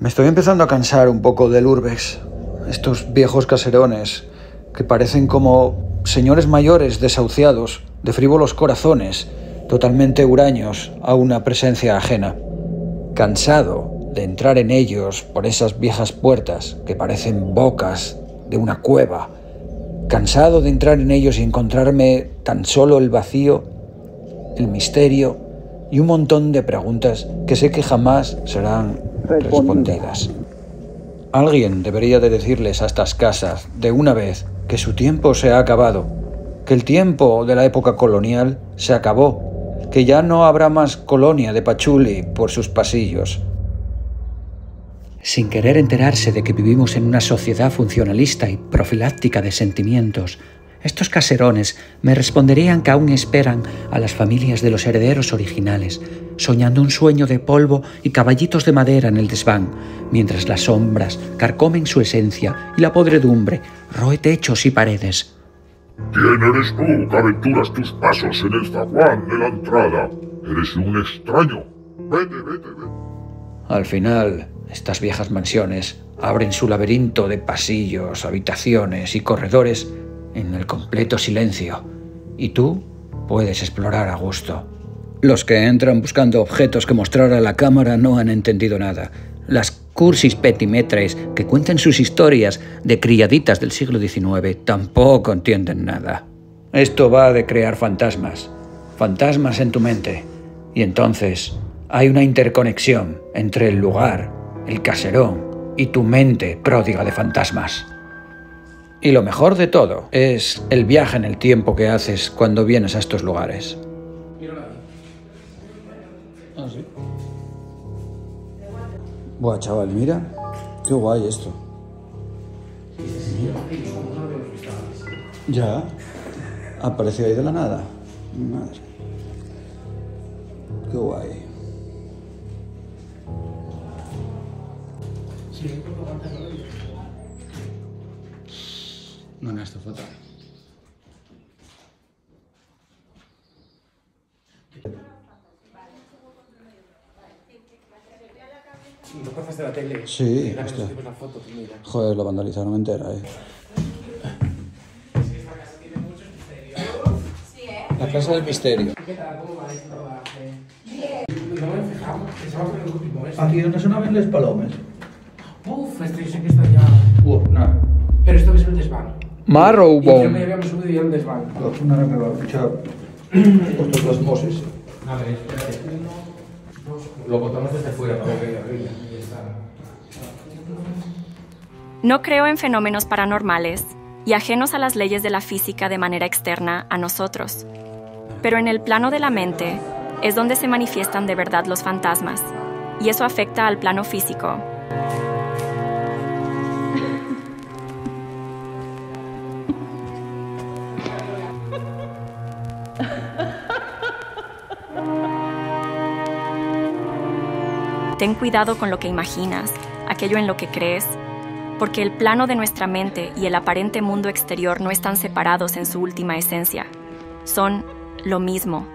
Me estoy empezando a cansar un poco del urbex. Estos viejos caserones que parecen como señores mayores desahuciados, de frívolos corazones, totalmente huraños a una presencia ajena. Cansado de entrar en ellos por esas viejas puertas que parecen bocas de una cueva. Cansado de entrar en ellos y encontrarme tan solo el vacío, el misterio y un montón de preguntas que sé que jamás serán respondidas. Alguien debería de decirles a estas casas de una vez que su tiempo se ha acabado, que el tiempo de la época colonial se acabó, que ya no habrá más colonia de pachuli por sus pasillos. Sin querer enterarse de que vivimos en una sociedad funcionalista y profiláctica de sentimientos, estos caserones me responderían que aún esperan a las familias de los herederos originales, soñando un sueño de polvo y caballitos de madera en el desván, mientras las sombras carcomen su esencia y la podredumbre roe techos y paredes. ¿Quién eres tú que aventuras tus pasos en el zaguán de la entrada? Eres un extraño. Vete, vete, vete. Al final, estas viejas mansiones abren su laberinto de pasillos, habitaciones y corredores en el completo silencio, y tú puedes explorar a gusto. Los que entran buscando objetos que mostrar a la cámara no han entendido nada. Las cursis petimetres que cuentan sus historias de criaditas del siglo XIX tampoco entienden nada. Esto va de crear fantasmas, fantasmas en tu mente. Y entonces hay una interconexión entre el lugar, el caserón y tu mente pródiga de fantasmas. Y lo mejor de todo es el viaje en el tiempo que haces cuando vienes a estos lugares. Ah, sí. Buah, chaval, mira. Qué guay esto. Ya. Apareció ahí de la nada. Madre. Qué guay. No, no, esto fatal. ¿No pasaste la tele? Sí, La, hostia. la foto, pues. Joder, lo vandalizaron entera, eh. La casa del misterio. ¿Qué tal? ¿Cómo va esto? No me fijamos, pensaba que era el último. Aquí donde sonaban los palomes. Uf, este yo sé que está ya... Uh, no. Pero esto es el desván. Y Marrowbone. me habíamos subido desván. Una moses. A ver, espérate. Lo desde fuera para que. No creo en fenómenos paranormales y ajenos a las leyes de la física de manera externa a nosotros. Pero en el plano de la mente es donde se manifiestan de verdad los fantasmas, y eso afecta al plano físico. Ten cuidado con lo que imaginas, aquello en lo que crees, porque el plano de nuestra mente y el aparente mundo exterior no están separados en su última esencia. Son lo mismo.